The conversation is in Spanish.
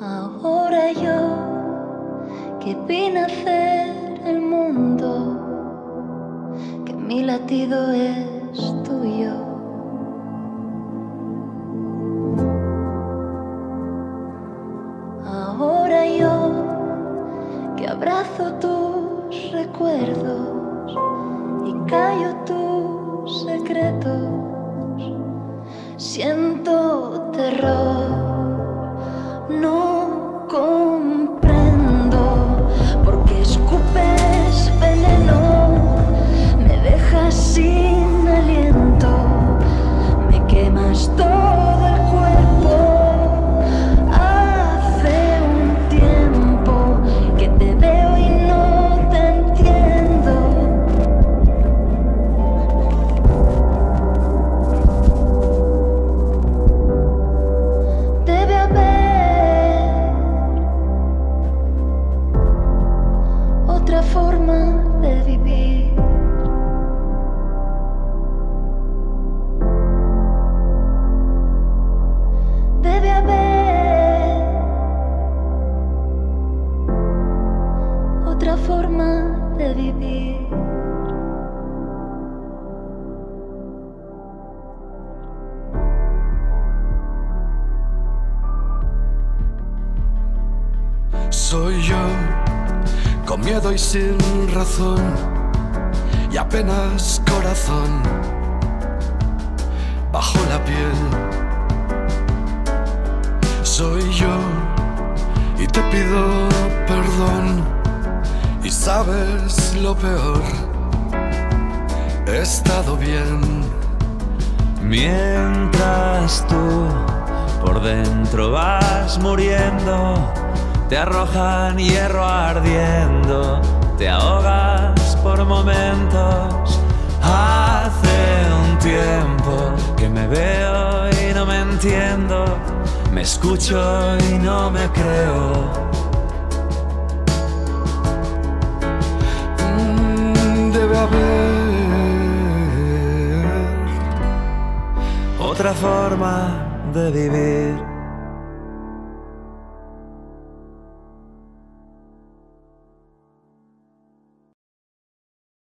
Ahora yo que vi nacer el mundo, que mi latido es tuyo. Ahora yo que abrazo tus recuerdos y callo tus secretos, Soy yo, con miedo y sin razón, y apenas corazón bajo la piel. Soy yo, y te pido perdón, y sabes lo peor, he estado bien. Mientras tú por dentro vas muriendo, te arrojan hierro ardiendo, te ahogas por momentos. Hace un tiempo que me veo y no me entiendo, me escucho y no me creo. Mm, Debe haber Otra forma de vivir.